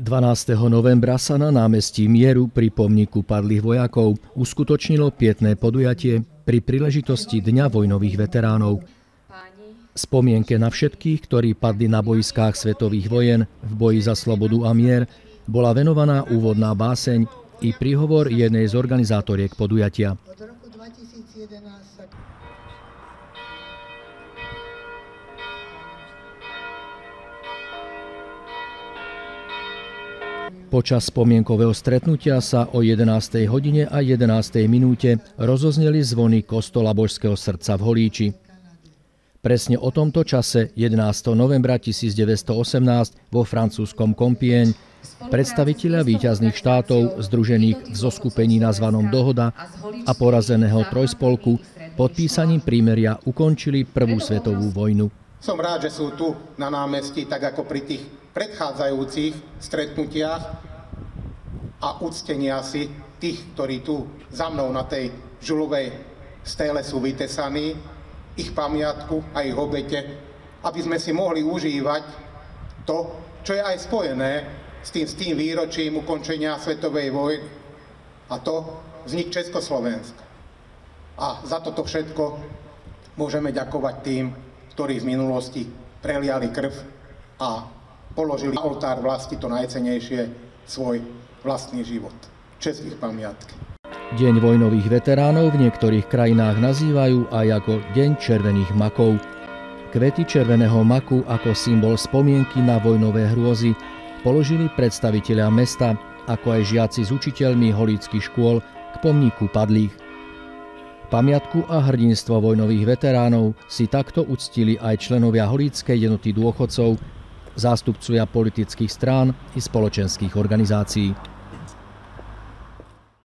12. novembra sa na námestí Mieru pri pomníku padlých vojakov uskutočnilo pietné podujatie pri príležitosti Dňa vojnových veteránov. Spomienke na všetkých, ktorí padli na boiskách svetových vojen v boji za slobodu a mier, bola venovaná úvodná báseň i príhovor jednej z organizátoriek podujatia. Počas spomienkového stretnutia sa o 11. hodine a 11. minúte rozozneli zvony kostola Božského srdca v Holíči. Presne o tomto čase 11. novembra 1918 vo francúzskom Kompieň predstaviteľa výťazných štátov združených v zoskupení nazvanom Dohoda a porazeného trojspolku podpísaním prímeria ukončili Prvú svetovú vojnu. Som rád, že sú tu na námestí, tak ako pri tých predchádzajúcich stretnutiach a úctenia si tých, ktorí tu za mnou na tej žulovej stéle sú vytesaní, ich pamiatku a ich obete, aby sme si mohli užívať to, čo je aj spojené s tým, s tým výročím ukončenia Svetovej vojny a to vznik Československa. A za toto všetko môžeme ďakovať tým, ktorí v minulosti preliali krv a položili na oltár vlasti to najcenejšie, svoj vlastný život. Čest ich pamiatky. Deň vojnových veteránov v niektorých krajinách nazývajú aj ako Deň červených makov. Kvety červeného maku ako symbol spomienky na vojnové hrôzy položili predstavitelia mesta, ako aj žiaci s učiteľmi holíckých škôl k pomníku padlých. Pamiatku a hrdinstvo vojnových veteránov si takto uctili aj členovia Holíckej jednoty dôchodcov, zástupcovia politických strán i spoločenských organizácií.